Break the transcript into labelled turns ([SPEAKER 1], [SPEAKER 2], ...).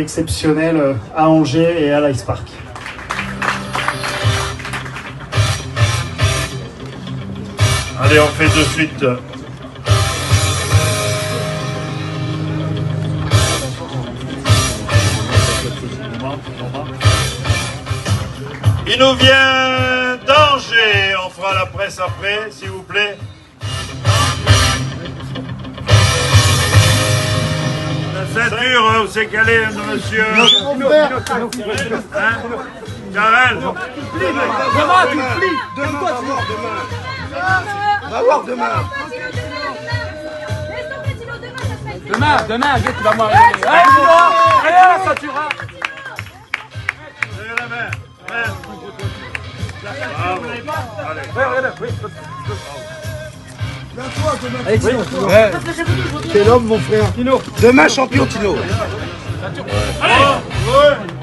[SPEAKER 1] exceptionnel euh, à Angers et à l'Ice Park.
[SPEAKER 2] Allez, on fait de suite. Il nous vient d'Angers. On fera la presse après, s'il vous plaît. Ceinture, hein, où c'est calé, monsieur Hein
[SPEAKER 3] Demain, tu plies Demain, va voir demain Va voir demain Demain, demain, tu vas voir. Allez, Allez, la ceinture.
[SPEAKER 2] Levez la. Bravo. Allez.
[SPEAKER 3] Regarde, oui.
[SPEAKER 4] Allez, Tino. Ouais. T'es l'homme, mon frère.
[SPEAKER 3] Tino.
[SPEAKER 4] Demain, champion, Tino.
[SPEAKER 3] Allez